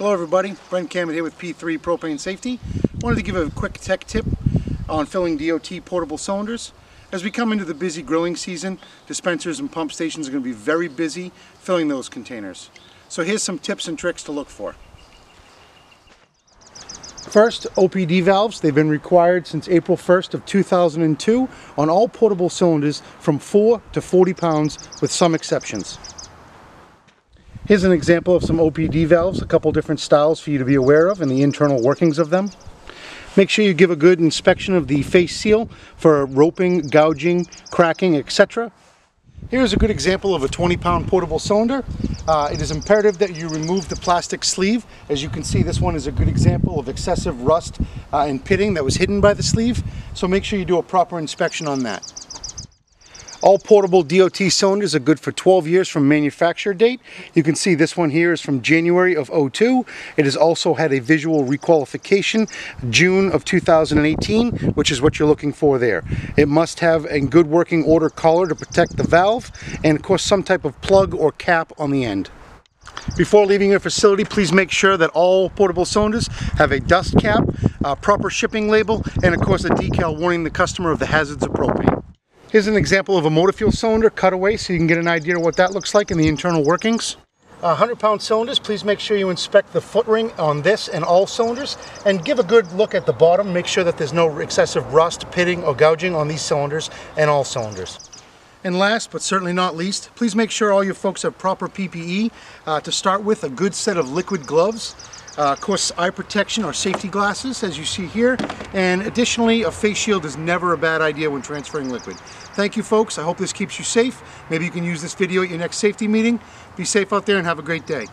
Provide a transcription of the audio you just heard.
Hello everybody, Brent Cammett here with P3 Propane Safety. Wanted to give a quick tech tip on filling DOT portable cylinders. As we come into the busy grilling season, dispensers and pump stations are going to be very busy filling those containers. So here's some tips and tricks to look for. First, OPD valves. They've been required since April 1st of 2002 on all portable cylinders from 4 to 40 pounds with some exceptions. Here's an example of some OPD valves, a couple different styles for you to be aware of and the internal workings of them. Make sure you give a good inspection of the face seal for roping, gouging, cracking, etc. Here's a good example of a 20 pound portable cylinder. Uh, it is imperative that you remove the plastic sleeve. As you can see, this one is a good example of excessive rust uh, and pitting that was hidden by the sleeve. So make sure you do a proper inspection on that. All portable DOT cylinders are good for 12 years from manufacture date. You can see this one here is from January of 02. It has also had a visual requalification June of 2018, which is what you're looking for there. It must have a good working order collar to protect the valve and of course some type of plug or cap on the end. Before leaving your facility, please make sure that all portable cylinders have a dust cap, a proper shipping label, and of course a decal warning the customer of the hazards of propane. Here's an example of a motor fuel cylinder cutaway so you can get an idea of what that looks like in the internal workings. 100 pound cylinders, please make sure you inspect the foot ring on this and all cylinders and give a good look at the bottom. Make sure that there's no excessive rust, pitting, or gouging on these cylinders and all cylinders. And last, but certainly not least, please make sure all your folks have proper PPE. Uh, to start with, a good set of liquid gloves. Uh, of course, eye protection or safety glasses, as you see here. And additionally, a face shield is never a bad idea when transferring liquid. Thank you, folks. I hope this keeps you safe. Maybe you can use this video at your next safety meeting. Be safe out there and have a great day.